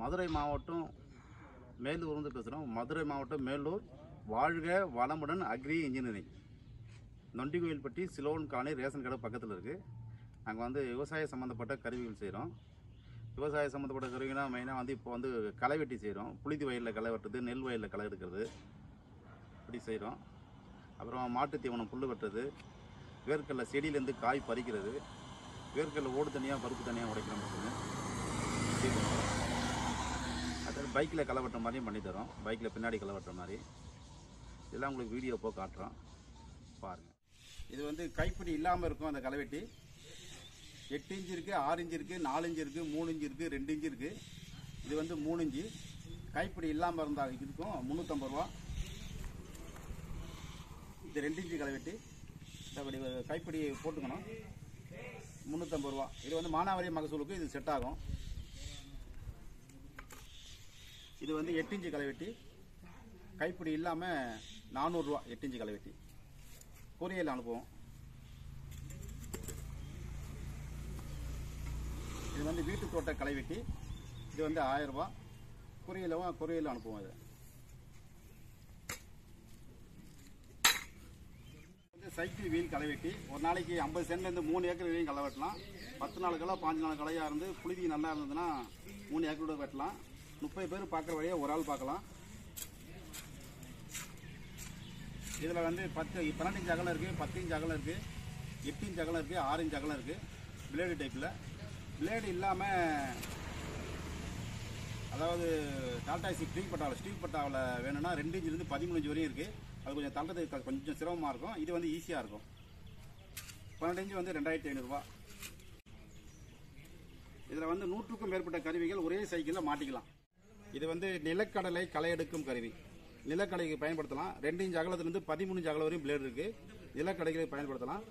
மதுரை மாவட்டம் மேலூர்லேருந்து பேசுகிறோம் மதுரை மாவட்டம் மேலூர். வாழ்க வளமுடன் agri engineering. Nondikoilpatti Ceylon colony ration கடை பக்கத்தில் இருக்குது நாங்கள் வந்து விவசாய சம்மந்தப்பட்ட கருவிகள் செய்கிறோம் விவசாய சம்மந்தப்பட்ட கருவினா மெயினாக வந்து இப்போ வந்து களை வெட்டி செய்கிறோம் புழுதி வயலில் களை வெட்டுறது நெல் வயலில் களை எடுக்கிறது. இப்படி செய்கிறோம் அப்புறம் மாட்டு தீவனம் புல் வெட்டுறது. வேர்க்கடலை செடியிலேருந்து காய் பறிக்கிறது. வேர்க்கடலை ஓடு தனியாக பருப்பு தனியாக உடைக்கிற மிஷினு உங்களுக்கு பைக்கில் களை வெட்டுற மாதிரியும் பண்ணி தரோம். பைக்கில் பின்னாடி கலவட்டுற மாதிரி. இதெல்லாம் உங்களுக்கு வீடியோ போ காட்டுறோம். பாருங்கள் இது வந்து கைப்பிடி இல்லாமல் இருக்கும் அந்த களைவெட்டி. எட்டு இன்ச்சு இருக்குது ஆறு இன்ச்சு இருக்குது நாலு இன்ச்சு இருக்குது மூணு இன்ச்சு இருக்குது ரெண்டு இன்ச்சு இருக்குது இது வந்து மூணு இன்ச்சு. கைப்பிடி இல்லாமல் இருந்தால் இதுக்கும் முந்நூற்றம்பது ரூபா. இது ரெண்டு இன்ச்சு களைவெட்டி. அப்படி கைப்பிடி போட்டுக்கணும். முந்நூற்றம்பது ரூபா. இது வந்து மானாவாரி மகசூலுக்கு இது செட் ஆகும். இது வந்து எட்டு இன்ச்சு களைவெட்டி கைப்பிடி இல்லாமல் நானூறுரூவா எட்டு இன்ச்சு களைவெட்டி கொரியல் அனுப்புவோம். இது வந்து வீட்டு தோட்ட களைவெட்டி இது வந்து ஆயிரம் ரூபாய் கொரியலும் கொரியலும் அனுப்புவோம் இது. வந்து சைக்கிள் வீல் களைவெட்டி ஒரு நாளைக்கு ஐம்பது சென்ட்லேருந்து மூணு ஏக்கர் வரையும் களை வெட்டலாம். பத்து நாள் களை பாஞ்சு நாள் களையாக இருந்து புழுதி நல்லா இருந்ததுன்னா மூணு ஏக்கரோட வெட்டலாம். முப்பது பேர் பார்க்குற வழியாக ஒரு ஆள் பார்க்கலாம். இதில் வந்து பத்து பன்னெண்டு அகலம் இருக்குது பத்து இன்ச் அகலம் இருக்குது எட்டு இன்ச் அகலம் இருக்குது ஆறு இன்ச் அகலம் இருக்குது பிளேடு டைப்பில் பிளேடு இல்லாமல் அதாவது டாடா சி ஸ்டீல் பட்டாவில் ஸ்டீல் பட்டாவில் வேணும்னா ரெண்டு இன்ச்சிலேருந்து பதிமூணு வரையும் இருக்குது அது கொஞ்சம் தள்ளுறதுக்கு கொஞ்சம் சிரமமாக இருக்கும். இது வந்து ஈஸியாக இருக்கும். பன்னெண்டு இன்ச்சு வந்து ரெண்டாயிரத்தி ஐநூறுரூவா இதில் வந்து நூற்றுக்கும் மேற்பட்ட கருவிகள் ஒரே சைக்கிளில் மாட்டிக்கலாம். இது வந்து நிலக்கடலை களை எடுக்கும் கருவி. நிலக்கடைக்கு பயன்படுத்தலாம். ரெண்டு இன்ச் அகலத்திலிருந்து பதிமூணு இன்ச் அகலம் வரையும் பிளேடு இருக்கு. நிலக்கடைக்கு பயன்படுத்தலாம்.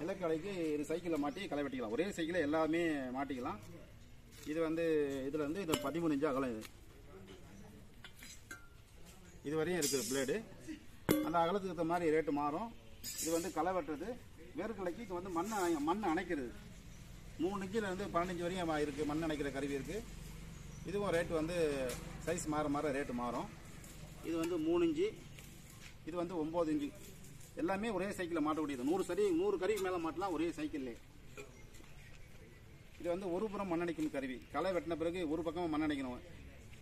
நிலக்கடைக்கு இது சைக்கிளில் மாட்டி களை வெட்டிக்கலாம். ஒரே சைக்கிளில் எல்லாமே மாட்டிக்கலாம். இது வந்து இதில் வந்து இது பதிமூணு இன்ச் அகலம் இது. இது வரையும் இருக்குது பிளேடு அந்த அகலத்துக்கு ஏற்ற மாதிரி ரேட்டு மாறும். இது வந்து களை வெட்டுறது. வேர்க்கலைக்கு இது வந்து மண் மண்ணை அணைக்கிறது. மூணு இன்ச்சில் இருந்து பன்னெண்டு இன்ச்சு வரையும் இருக்குது மண் அணைக்கிற கருவி இருக்குது இதுவும் ரேட்டு வந்து சைஸ் மாற மாற ரேட்டு மாறும். இது வந்து மூணு இஞ்சி இது வந்து ஒம்பது இன்ச்சு. எல்லாமே ஒரே சைக்கிளில் மாட்டக்கூடியது. நூறு சரி நூறு கருவி மேலே மாட்டலாம் ஒரே சைக்கிள்லே இது வந்து ஒரு புறம் மண்ணடிக்கும் கருவி. களை வெட்டின பிறகு ஒரு பக்கமாக மண்ணடிக்கணும்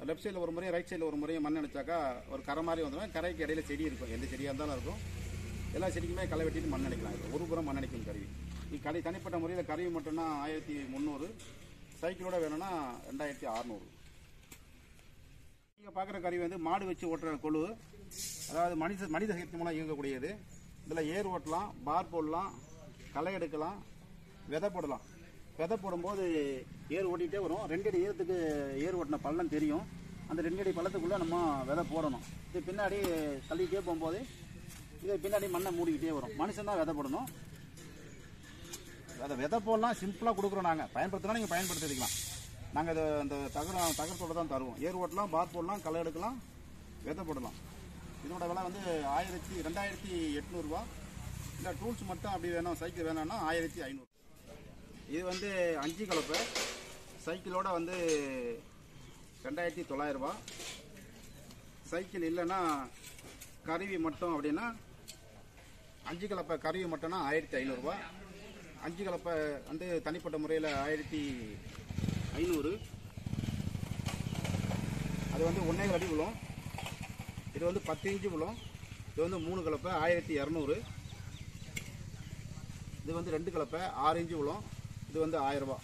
லெஃப்ட் சைடில் ஒரு முறையும் ரைட் சைடில் ஒரு முறையும் மண் அணைச்சாக்கா ஒரு கரை மாதிரி வந்துடும். கரைக்கு இடையில செடி இருக்கும். எந்த செடியாக இருந்தாலும் இருக்கும். எல்லா செடிக்குமே களை வெட்டிட்டு மண் அடிக்கலாம் இது ஒரு புறம் மண் அடிக்கும் கருவி. இது கடை தனிப்பட்ட முறையில் கருவி மட்டும்னா ஆயிரத்தி முந்நூறு. சைக்கிளோட வேணும்னா ரெண்டாயிரத்தி அறநூறு. நீங்கள் பார்க்குற கருவி வந்து மாடு வச்சு ஓட்டுற கொழு. அதாவது மனித மனித சக்தி மூலம் இயங்கக்கூடியது. இதில் ஏர் ஓட்டலாம் பார் போடலாம் களை எடுக்கலாம் விதை போடலாம். விதை போடும்போது ஏர் ஓட்டிகிட்டே வரும். ரெண்டு அடி ஏரத்துக்கு ஏர் ஓட்டின பள்ளம் தெரியும். அந்த ரெண்டு அடி பள்ளத்துக்குள்ளே நம்ம விதை போடணும். இது பின்னாடி தள்ளிக்கிட்டே போகும்போது இது பின்னாடி மண்ணை மூடிக்கிட்டே வரும். மனுஷன் தான் விதை போடணும். அதை விதை போடலாம் சிம்பிளாக கொடுக்குறோம் நாங்கள் பயன்படுத்தினா நீங்கள் பயன்படுத்திக்கலாம். நாங்கள் இதை அந்த தகர தகரத்தோட தான் தருவோம். ஏர் ஓட்டலாம் பார் போடலாம் களை எடுக்கலாம் விதை போடலாம். இதோட விலை வந்து ஆயிரத்தி ரெண்டாயிரத்தி எட்நூறுரூவா இல்லை டூல்ஸ் மட்டும் அப்படி வேணும் சைக்கிள் வேணும்னா ஆயிரத்தி ஐநூறு. இது வந்து அஞ்சு கலப்பை. சைக்கிளோட வந்து ரெண்டாயிரத்தி தொள்ளாயிரரூபா சைக்கிள் இல்லைன்னா கருவி மட்டும் அப்படின்னா அஞ்சு கலப்பை கருவி மட்டும்னா ஆயிரத்தி ஐநூறுரூவா அஞ்சு கலப்பை வந்து தனிப்பட்ட முறையில் ஆயிரத்தி ஐநூறு. அது வந்து ஒன்றே அடி விழும். இது வந்து பத்து இன்ச்சு விழும். இது வந்து மூணு கலப்பை ஆயிரத்தி இரநூறு. இது வந்து ரெண்டு கலப்பை ஆறு இன்ச்சு விழும். இது வந்து ஆயிரரூபா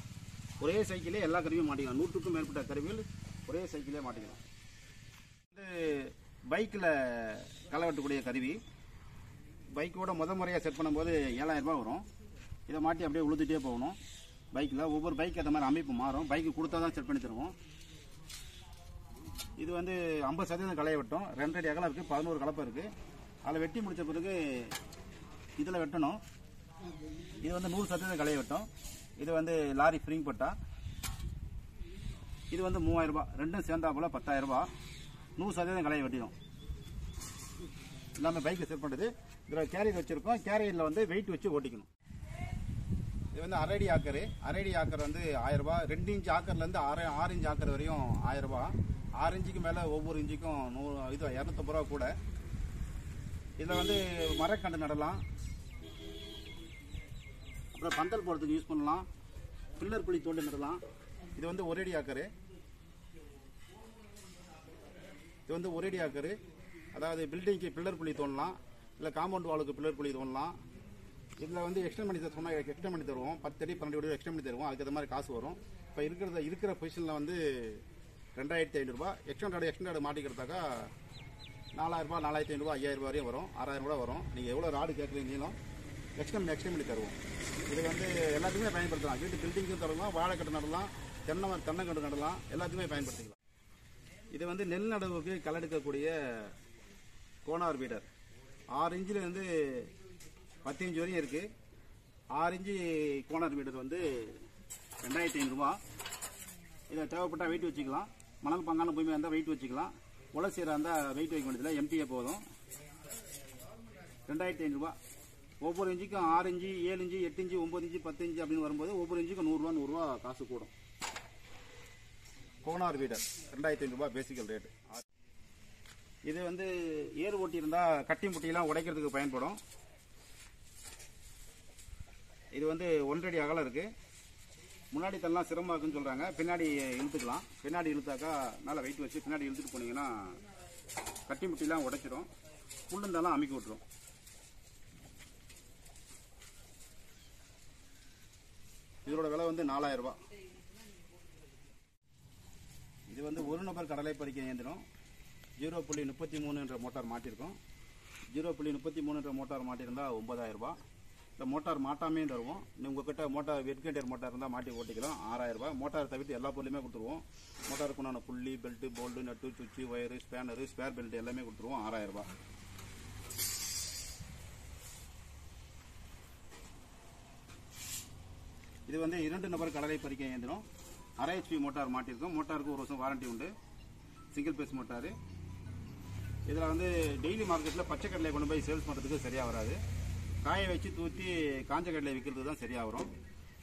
ஒரே சைக்கிளே எல்லா கருவியும் மாட்டிக்கலாம். நூற்றுக்கும் மேற்பட்ட கருவிகள் ஒரே சைக்கிளே மாட்டிக்கலாம். இது பைக்கில் களை வெட்டக்கூடிய கருவி. பைக்கோட முத முறையாக செட் பண்ணும்போது ஏழாயிரம் ரூபாய் வரும். இதை மாட்டி அப்படியே உழுதுட்டே போகணும். பைக்கில் ஒவ்வொரு பைக் அந்த மாதிரி அமைப்பு மாறும். பைக்கு கொடுத்தா தான் செட் பண்ணி தருவோம். இது வந்து ஐம்பது சதவீதம் களைய வெட்டும். ரெண்டு அடி அகலம் இருக்குது பதினோரு கலப்பை இருக்குது அதில் வெட்டி முடித்த பிறகு இதில் வெட்டணும். இது வந்து நூறு சதவீதம் களைய வெட்டும். இது வந்து லாரி ஃப்ரீங் பட்டா. இது வந்து மூவாயிரம் ரூபாய். ரெண்டும் சேர்ந்தா பத்தாயிரம் ரூபாய். நூறு சதவீதம் களையை வெட்டிடும். எல்லாமே பைக்கில் செட் பண்ணுறது இதில் கேரியர் வச்சுருக்கோம். கேரியரில் வந்து வெயிட் வச்சு ஓட்டிக்கணும். இது வந்து அரடி ஆக்கரு. அரடி ஆக்கர் வந்து ஆயிரம் ரூபாய். ரெண்டு இன்ச் ஆக்கர்லேருந்து ஆறு ஆறு இன்ச் ஆக்கர் வரையும் ஆயிரம் ரூபாய். ஆறு இன்ச்சுக்கு மேலே ஒவ்வொரு இன்ச்சுக்கும் நூறு இது இரநூத்தம்பது ரூபா கூட. இதில் வந்து மரக்கண்டு நடலாம். அப்புறம் பந்தல் போடுறதுக்கு யூஸ் பண்ணலாம். பில்லர் புளி தோண்டி நடலாம். இது வந்து ஒரேடி ஆக்கரு. இது வந்து ஒரேடி ஆக்கரு. அதாவது பில்டிங்க்கு பில்லர் புளி தோண்டலாம் இல்லை காம்பவுண்ட் வாலுக்கு பில்லர் புளி தோண்டலாம் இதில் வந்து எக்ஸ்டெண்ட் பண்ணி தர சொன்னால் எக்ஸ்டெண்ட் பண்ணி தருவோம். பத்து அடி பன்னெண்டு அடி எக்ஸ்டெண்ட் பண்ணி தருவோம். அதுக்கு மாதிரி காசு வரும். இப்போ இருக்கிறத இருக்கிற பொசிஷனில் வந்து ரெண்டாயிரத்தி ஐநூறுரூபா எக்ஸ்டெண்ட் எக்ஸ்டெண்ட் மாட்டிக்கிறதாக்கா நாலாயிரரூபா நாலாயிரத்தி ஐநூறுபா ஐயாயிரம் வரையும் வரும். ஆறாயிரம் ரூபா வரும். நீங்கள் எவ்வளோ ராடு கேட்குறீங்க நீளம்? எக்ஸ்டெண்ட் எக்ஸ்டெண்ட் பண்ணி தருவோம். இது வந்து எல்லாத்துக்குமே பயன்படுத்தலாம். வீட்டு பில்டிங்க்கும் தரலாம் வாழைக்கட்டு நடலாம் தென்னை மரம் தென்னங்கன்று நடலாம். எல்லாத்துக்குமே பயன்படுத்திக்கலாம். இது வந்து நெல் நடவுக்கு களை எடுக்கக்கூடிய கோனார் பீடர். ஆறு இன்ச்சிலேருந்து பத்து இன்ச்சு வரையும் இருக்குது ஆறு இன்ச்சு கோனர் மீட்டர் வந்து ரெண்டாயிரத்தி ஐநூறுரூவா இதை தேவைப்பட்டால் வெயிட் வச்சுக்கலாம். மணல் பங்கான பூமியாக இருந்தால் வெயிட் வச்சுக்கலாம். உலசீராக இருந்தால் வெயிட் வைக்க வேண்டியதில்லை. எம்டிஏ போதும். ரெண்டாயிரத்தி ஐநூறுரூவா ஒவ்வொரு இன்ச்சுக்கும் ஆறு இன்ச்சு ஏழு இன்ச்சு எட்டு இன்ச்சு ஒம்பது இன்ச்சு பத்து இன்ச்சு அப்படின்னு வரும்போது ஒவ்வொரு இன்ச்சுக்கும் நூறுரூவா நூறுரூவா காசு கூடும். கோனார் வீடர் ரெண்டாயிரத்தி ஐநூறுரூவா பேசிக்கல் ரேட்டு இது வந்து ஏர் ஓட்டி இருந்தால் கட்டி முட்டியெல்லாம் உடைக்கிறதுக்கு பயன்படும். இது வந்து ஒன்றடி அகலம் இருக்குது முன்னாடி தள்ளலாம் சிரமமாக இருக்குன்னு சொல்கிறாங்க பின்னாடி இழுத்துக்கலாம். பின்னாடி இழுத்தாக்கா நல்லா வெயிட் வச்சு பின்னாடி இழுத்துட்டு போனீங்கன்னா கட்டி முட்டிலாம் உடைச்சிரும். புல்லு அமைக்க அமுக்கி விட்டுரும். இதோட விலை வந்து நாலாயிரம் ரூபாய். இது வந்து ஒரு நபர் கடலை பறிக்க இயந்திரம். ஜீரோ புள்ளி முப்பத்தி மூணுன்ற மோட்டார் மாட்டியிருக்கோம் ஜீரோ புள்ளி முப்பத்தி மூணுன்ற மோட்டார் மாட்டியிருந்தால் ஒன்பதாயிரம் ரூபாய். இந்த மோட்டார் மாட்டாமே தருவோம். உங்ககிட்ட மோட்டார் வெட்கேண்டியர் மோட்டார் இருந்தால் மாட்டி ஓட்டிக்கலாம். ஆறாயிரம் ரூபாய். மோட்டார் தவிர்த்து எல்லா பொருளுமே கொடுத்துருவோம். மோட்டாருக்கு உண்டான புள்ளி பெல்ட்டு போல்டு நட்டு சுவிட்சு ஒயரு ஸ்பேனரு ஸ்பேர் பெல்ட் எல்லாமே கொடுத்துருவோம். ஆறாயிரம் ரூபாய். இது வந்து இரண்டு நபர் கடலை பறிக்க இயந்திரம். அரை ஹெச்பி மோட்டார் மாட்டியிருக்கோம் மோட்டாருக்கு ஒரு வருஷம் வாரண்டி உண்டு. Single phase motor. இதில் வந்து டெய்லி மார்க்கெட்டில் பச்சை கடலை கொண்டு போய் சேல்ஸ் பண்ணுறதுக்கு சரியாக வராது. காய வச்சு தூத்தி காஞ்ச கடலை விற்கிறது தான் சரியாக வரும்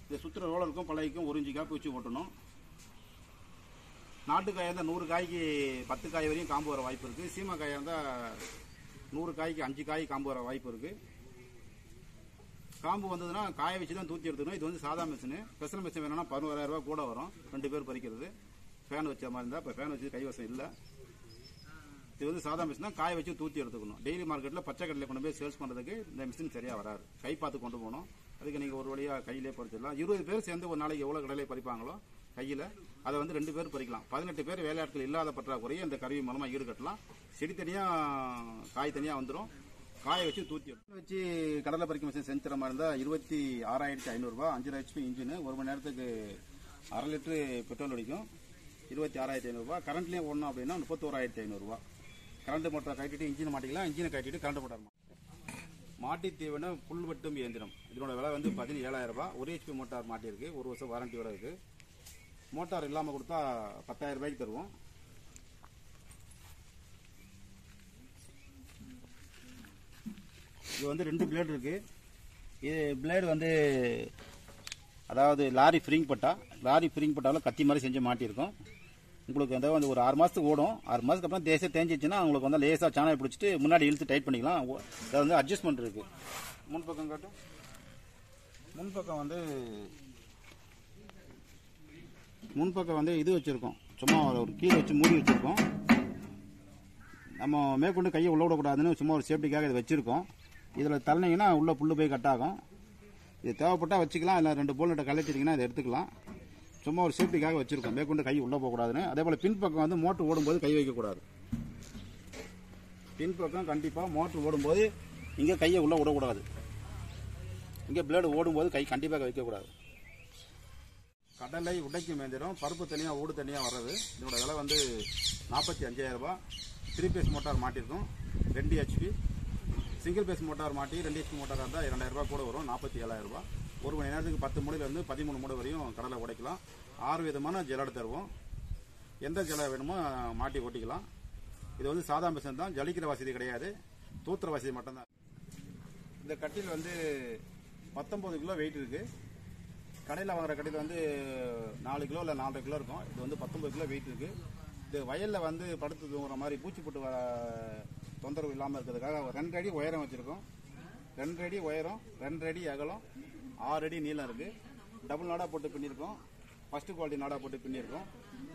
இது சுற்றுற ரோலருக்கும் பழையக்கும் ஒரு இன்ச்சு காப்பு வச்சு ஓட்டணும் நாட்டுக்காயாக இருந்தால் நூறு காய்க்கு பத்து காய் வரையும் காம்பு வர வாய்ப்பு இருக்குது சீமா காயாக இருந்தால் நூறு காய்க்கு அஞ்சு காய் காம்பு வர வாய்ப்பு இருக்குது காம்பு வந்ததுன்னா காய வச்சு தான் தூத்தி எடுத்துக்கணும். இது வந்து சாதா மிஷினு ஸ்பெஷல் மிஷின் வேணும்னா பதினோராயிரம் ரூபா கூட வரும். ரெண்டு பேர் பறிக்கிறது. ஃபேன் வச்ச மாதிரி இருந்தால் இப்போ ஃபேன் வச்சு கைவசம் இல்லை. இது வந்து சாதா மிஷின் தான் காய வச்சு தூத்தி எடுத்துக்கணும். டெய்லி மார்க்கெட்டில் பச்சை கடலை கொண்டு போய் சேல்ஸ் பண்ணுறதுக்கு இந்த மிஷின் சரியாக வராது. கை பார்த்து கொண்டு போகணும். அதுக்கு நீங்கள் ஒரு வழியாக கையிலே பறிச்சிடலாம். இருபது பேர் சேர்ந்து ஒரு நாளைக்கு எவ்வளோ கடலை பறிப்பாங்களோ கையில் அதை வந்து ரெண்டு பேர் பறிக்கலாம். பதினெட்டு பேர் வேலையாட்கள் இல்லாத பற்றாக்குறையை இந்த கருவி மூலமாக ஈடுகட்டலாம் செடி தனியாக காய் தனியாக வந்துடும் காய வச்சு தூத்தி வச்சு கடலை பறிக்க மிஷின் செஞ்சு மாதிரி இருந்தால் இருபத்தி ஆறாயிரத்தி ஐநூறுரூவா அஞ்சு ஹெச்பி இன்ஜின் ஒரு மணி நேரத்துக்கு அரை லிட்டரு பெட்ரோல் அடிக்கும். இருபத்தி ஆறாயிரத்தி ஐநூறுரூவா கரண்ட்லேயே ஓடணும் அப்படின்னா முப்பத்தோராயிரத்தி ஐநூறுரூவா கரண்ட் மோட்டரை கட்டிட்டு இன்ஜினை மாட்டிக்கலாம் இன்ஜினை கட்டிட்டு கரண்ட் மோட்டார் மாட்டி தீவன புல் வெட்டும் இயந்திரம். இதனோட விலை வந்து பதினேழாயிரம் ரூபாய். ஒரு ஹெச்பி மோட்டார் மாட்டியிருக்கு. ஒரு வருஷம் வாரண்டியோட இருக்கு. மோட்டார் இல்லாமல் கொடுத்தா பத்தாயிரம் ரூபாய்க்கு தருவோம். இது வந்து ரெண்டு பிளேடு இருக்கு. இது பிளேடு வந்து அதாவது லாரி ஃப்ரீங் பட்டா லாரி ஃப்ரீங் பட்டாவில் கத்தி மாதிரி செஞ்சு மாட்டியிருக்கோம். உங்களுக்கு வந்து வந்து ஒரு ஆறு மாதத்துக்கு ஓடும். ஆறு மாதத்துக்கு அப்புறம் தேசிய தேஞ்சிச்சுன்னா உங்களுக்கு வந்து லேசாக சாணம் பிடிச்சிட்டு முன்னாடி இழுத்து டைட் பண்ணிக்கலாம். ஓ- அது வந்து அட்ஜஸ்ட்மெண்ட் இருக்குது முன்பக்கம் காட்டும் முன்பக்கம் வந்து முன்பக்கம் வந்து இது வச்சுருக்கோம். சும்மா ஒரு கீழே வச்சு மூடி வச்சுருக்கோம். நம்ம மேற்கொண்டு கையை உள்ள விடக்கூடாதுன்னு சும்மா ஒரு சேஃப்டிக்காக இதை வச்சுருக்கோம். இதில் தள்ளினீங்கன்னா உள்ளே புல் போய் கட் ஆகும். இது தேவைப்பட்டால் வச்சுக்கலாம். இல்லை ரெண்டு போல்ட்ட கலைச்சிட்டிங்கன்னா இதை எடுத்துக்கலாம். சும்மா ஒரு சேஃப்டிக்காக வச்சிருக்கோம். மேற்கொண்டு கை உள்ளே போகக்கூடாதுன்னு. அதே போல் பின்பக்கம் வந்து மோட்டர் ஓடும்போது கை வைக்கக்கூடாது. பின்பக்கம் கண்டிப்பாக மோட்டர் ஓடும்போது இங்கே கையை உள்ளே விடக்கூடாது. இங்கே பிளேடு ஓடும்போது கை கண்டிப்பாக வைக்கக்கூடாது. கடலை உடைக்கும் மேந்திரம் பருப்பு தனியாக ஊடு தனியாக வர்றது. இதோட விலை வந்து நாற்பத்தி அஞ்சாயிரரூபா த்ரீ பேஸ் மோட்டார் மாட்டியிருக்கோம் ரெண்டு ஹெச்பி சிங்கிள் பேஸ் மோட்டார் மாட்டி ரெண்டு ஹெச்பி மோட்டார் இருந்தால் இரண்டாயிரரூபா கூட வரும். நாற்பத்தி ஏழாயிரரூபா ஒரு மணி நேரத்துக்கு பத்து மூடையிலேருந்து பதிமூணு மூடை வரையும் கடலை உடைக்கலாம். ஆறு விதமான ஜலடை தருவோம். எந்த ஜெலை வேணுமோ மாட்டி ஓட்டிக்கலாம் இது வந்து சாதா மிஷின் தான். ஜலிக்கிற வசதி கிடையாது. தூத்துற வசதி மட்டும்தான். இந்த கட்டில் வந்து பத்தொம்பது கிலோ வெயிட் இருக்குது கடையில் வாங்குற கடையில் வந்து நாலு கிலோ இல்லை நாலரை கிலோ இருக்கும். இது வந்து பத்தொம்பது கிலோ வெயிட் இருக்குது இது வயலில் வந்து படுத்து தூங்குற மாதிரி பூச்சி போட்டு வர தொந்தரவு இல்லாமல் இருக்கிறதுக்காக ரெண்டு அடி உயரம் வச்சுருக்கோம். ரெண்டு அடி உயரம் ரெண்டு அடி அகலம் ஆறு அடி நீளம் இருக்குது டபுள் நாடா போட்டு பின்னிருக்கோம். ஃபஸ்ட்டு குவாலிட்டி நாடா போட்டு பின்னிருக்கோம்.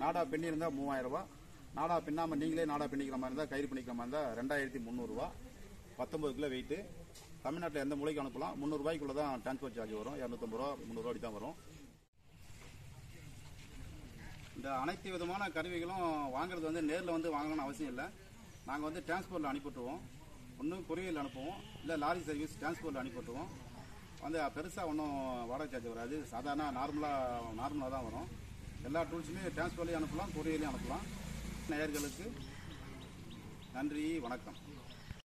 நாடா பின்னிருந்தால் மூவாயிரம் ரூபாய் நாடா பின்னாமல் நீங்களே நாடா பின்னிக்கிற மாதிரி இருந்தால் கயிறு பின்னிக்கிற மாதிரி இருந்தால் ரெண்டாயிரத்தி முந்நூறுரூவா பத்தொம்பது கிலோ வெயிட்டு தமிழ்நாட்டில் எந்த மூலைக்கு அனுப்பலாம். முந்நூறுபாய்க்குள்ளே தான் டிரான்ஸ்போர்ட் சார்ஜ் வரும். இரநூத்தம்பது ரூபா முந்நூறுவா அப்படி தான் வரும். இந்த அனைத்து விதமான கருவிகளும் வாங்குறது வந்து நேரில் வந்து வாங்கணும்னு அவசியம் இல்லை. நாங்கள் வந்து டிரான்ஸ்போர்ட்டில் அனுப்பிவிட்டுருவோம். ஒன்றும் கொரியரில் அனுப்புவோம். இல்லை லாரி சர்வீஸ் டிரான்ஸ்போர்ட்டில் அனுப்பிவிட்டுருவோம். வந்து பெருசாக ஒன்றும் வாடகை சார்ஜ் வராது. சாதாரண நார்மலாக நார்மலாக தான் வரும். எல்லா டூல்ஸுமே டிரான்ஸ்போர்ட்லேயும் அனுப்பலாம் கொரியர்லேயும் அனுப்பலாம். நேயர்களுக்கு நன்றி வணக்கம்.